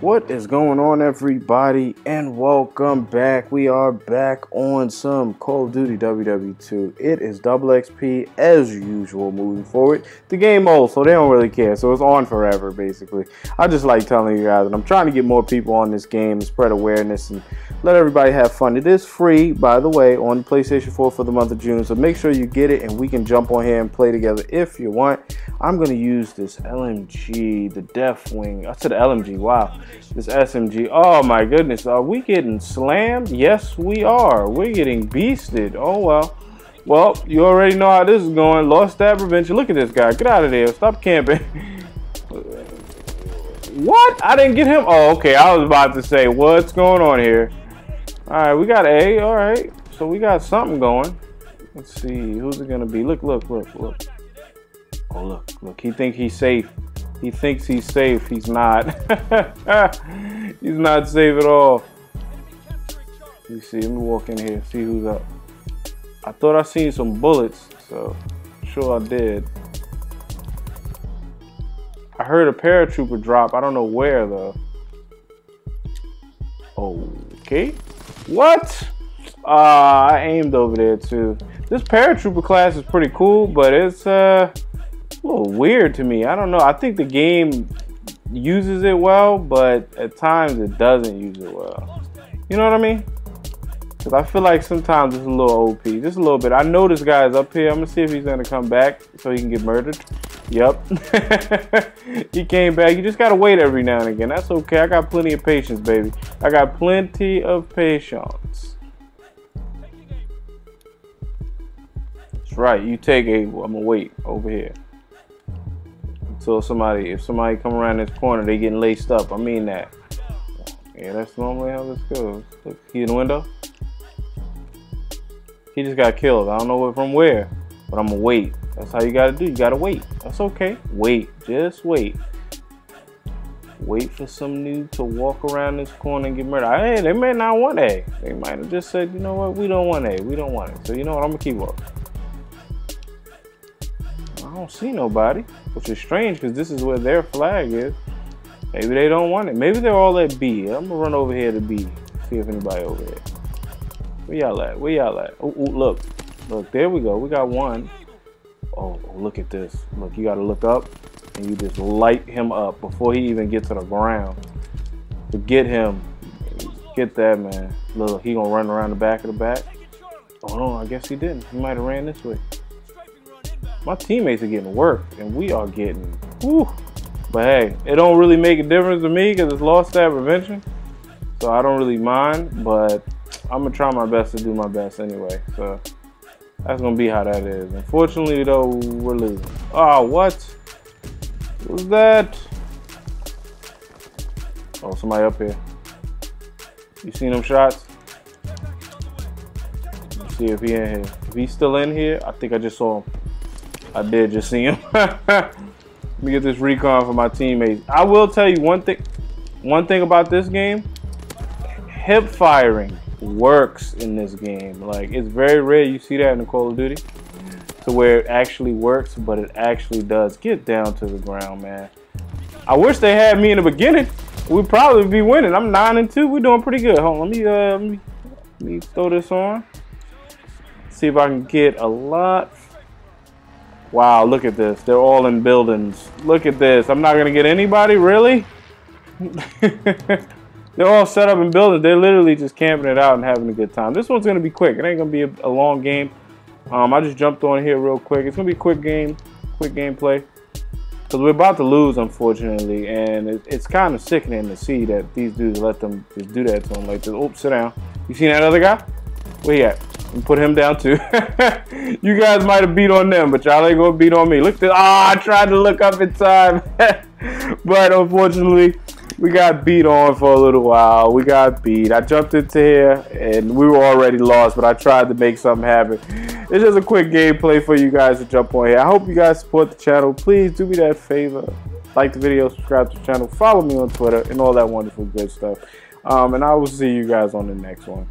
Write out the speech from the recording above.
What is going on, everybody, and welcome back. We are back on some Call of Duty WW2. It is double XP as usual moving forward. The game old, so they don't really care, so it's on forever, basically. I just like telling you guys, and I'm trying to get more people on this game and spread awareness and let everybody have fun. It is free, by the way, on PlayStation 4 for the month of June, so make sure you get it and we can jump on here and play together if you want. I'm going to use this LMG, the Deathwing. I said LMG, wow this SMG. Oh my goodness, are we getting slammed? Yes, we are. We're getting beasted. Oh well. Well, you already know how this is going. Lost stab prevention. Look at this guy. Get out of there. Stop camping. what? I didn't get him. Oh, okay. I was about to say, what's going on here? All right, we got A. All right. So we got something going. Let's see. Who's it going to be? Look, look, look, look. Oh, look, look. He think he's safe. He thinks he's safe. He's not. he's not safe at all. You see, let me walk in here, see who's up. I thought I seen some bullets, so sure I did. I heard a paratrooper drop. I don't know where though. Okay. What? Uh, I aimed over there too. This paratrooper class is pretty cool, but it's uh little weird to me. I don't know. I think the game uses it well, but at times it doesn't use it well. You know what I mean? Because I feel like sometimes it's a little OP, just a little bit. I know this guy is up here. I'm going to see if he's going to come back so he can get murdered. Yep. he came back. You just got to wait every now and again. That's okay. I got plenty of patience, baby. I got plenty of patience. That's right. You take a, I'm going to wait over here. So somebody, if somebody come around this corner, they getting laced up. I mean that. Yeah, that's normally how this goes. Look, he in the window. He just got killed. I don't know from where, but I'm gonna wait. That's how you gotta do. You gotta wait. That's okay. Wait. Just wait. Wait for some new to walk around this corner and get murdered. Hey, they may not want A. They might have just said, you know what, we don't want A. We don't want it. So you know what, I'm gonna keep walking. I don't see nobody, which is strange because this is where their flag is. Maybe they don't want it. Maybe they're all at B. I'm gonna run over here to B, see if anybody over here. Where y'all at? Where y'all at? Oh, look, look, there we go. We got one. Oh, look at this. Look, you gotta look up and you just light him up before he even gets to the ground. Get him, get that man. Look, he gonna run around the back of the back. Oh no, I guess he didn't. He might have ran this way. My teammates are getting worked, and we are getting, whew. But hey, it don't really make a difference to me because it's lost stab prevention. So I don't really mind, but I'm gonna try my best to do my best anyway. So that's gonna be how that is. Unfortunately though, we're losing. Oh, what? What was that? Oh, somebody up here. You seen them shots? Let's see if he in here. If he's still in here, I think I just saw him. I did just see him. Let me get this recon for my teammates. I will tell you one thing. One thing about this game, hip firing works in this game. Like it's very rare you see that in the Call of Duty, to where it actually works, but it actually does. Get down to the ground, man. I wish they had me in the beginning. We'd probably be winning. I'm nine and two. We're doing pretty good. Hold on, let me uh, let me, let me throw this on. See if I can get a lot Wow, look at this. They're all in buildings. Look at this. I'm not going to get anybody? Really? They're all set up in buildings. They're literally just camping it out and having a good time. This one's going to be quick. It ain't going to be a, a, long game. Um, I just jumped on here real quick. It's going to be a quick game, quick gameplay. Because we're about to lose, unfortunately. And it, it's kind of sickening to see that these dudes let them just do that to them like this. Oops, sit down. You seen that other guy? Where he at? And put him down too. you guys might have beat on them, but y'all ain't gonna beat on me. Look at ah, oh, I tried to look up in time, but unfortunately, we got beat on for a little while. We got beat. I jumped into here and we were already lost, but I tried to make something happen. It's just a quick gameplay for you guys to jump on here. I hope you guys support the channel. Please do me that favor. Like the video, subscribe to the channel, follow me on Twitter, and all that wonderful good stuff. Um, and I will see you guys on the next one.